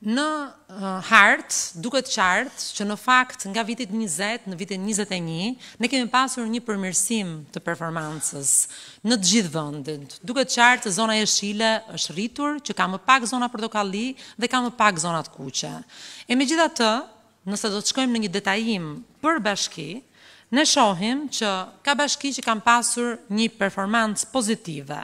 Në hartë, duket qartë që në fakt nga viti 20 në vitin 21, ne kemi pasur një përmirësim të performancës në të gjithë vëndin. Duket qartë se zona jeshile është rritur, që ka më pak zona portokalli dhe ka më pak zonat kuqe. E megjithatë, Nëse do të shkojmë në një detajim për bashki, ne shohim që ka bashki që kanë pasur një performancë pozitive,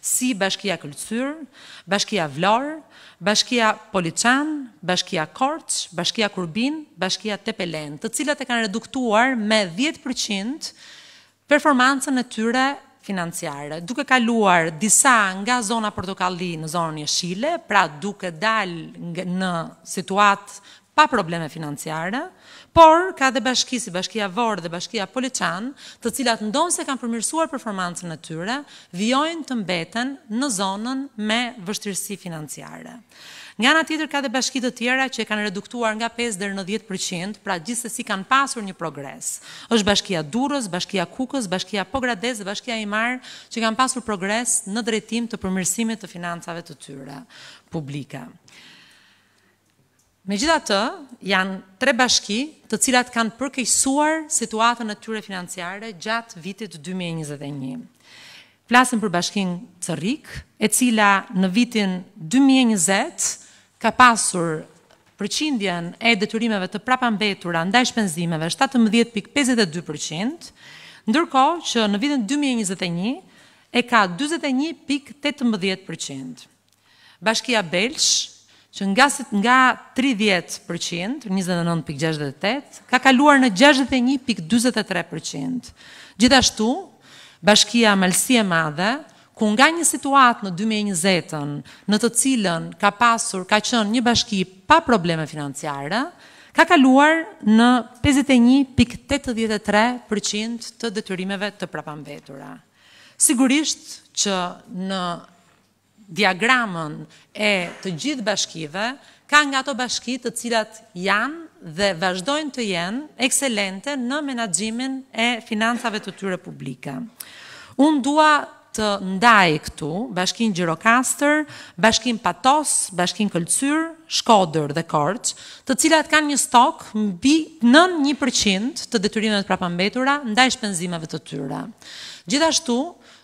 si Bashkia Këlcyrë, Bashkia Vlorë, Bashkia Poliçan, Bashkia Korçë, Bashkia Kurbin, Bashkia Tepelenë, të cilat e kanë reduktuar me dhjetë përqind performancën e tyre financiare, duke kaluar disa nga zona portokalli në zonën jeshile, pra duke dalë në situatë pa probleme financiare, por ka dhe bashki si Bashkia Vorë dhe Bashkia Poliçan, të cilat ndonëse kanë përmirësuar performancën e tyre, vijojnë të mbeten në zonën me vështirësi financiare. Nga ana tjetër ka dhe bashki të tjera që e kanë reduktuar nga pesë deri në dhjetë për qind, pra gjithsesi kanë pasur një progres. Është bashkia Durrës, bashkia Kukës, bashkia Pogradec dhe bashkia Himarë që kanë pasur progres në drejtim të përmirësimit të financave të tyre publike. Megjithatë, janë tre bashki të cilat kanë përkeqësuar situatën e tyre financiare gjatë vitit dy mijë e njëzet e një. Flasim për bashkinë Cërrik, e cila në vitin dy mijë e njëzet ka pasur përqindjen e detyrimeve të prapambetura ndaj shpenzimeve shtatëmbëdhjetë pikë pesëdhjetë e dy për qind, ndërkohë që në vitin dy mijë e njëzet e një e ka dyzet e një pikë tetëmbëdhjetë për qind. Bashkia Belsh, që nga nga tridhjetë për qind, njëzet e nëntë pikë gjashtëdhjetë e tetë, ka kaluar në gjashtëdhjetë e një pikë dyzet e tre për qind. Gjithashtu, Bashkia Malësi e Madhe, ku nga një situatë në dy mijë e njëzetën, në të cilën ka pasur, ka qenë një bashki pa probleme financiare, ka kaluar në pesëdhjetë e një pikë tetëdhjetë e tre për qind të detyrimeve të prapambetura. Sigurisht që në diagramin e të gjithë bashkive, ka nga ato bashki të cilat janë dhe vazhdojnë të jenë ekselente në menaxhimin e financave të tyre publike. Unë dua të ndaj këtu Bashkinë Gjirokastër, Bashkinë Patos, Bashkinë Këlcyrë, Shkodër dhe Korçë, të cilat kanë një stok mbi nën një përqind të detyrimeve të prapambetura ndaj shpenzimeve të tyre. Gjithashtu,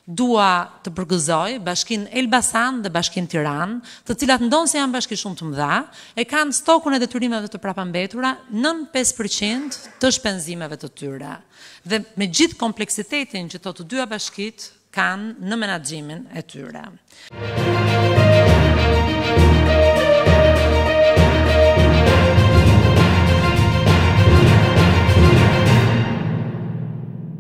Dua të përgëzoj Bashkinë Elbasan dhe Bashkinë Tiranë, të cilat ndonëse janë bashki shumë të mëdha, e kanë stokun e detyrimeve të prapambetura nën pesë për qind të shpenzimeve të tyre dhe me gjithë kompleksitetin që këto të dyja bashkitë kanë në menaxhimin e tyre.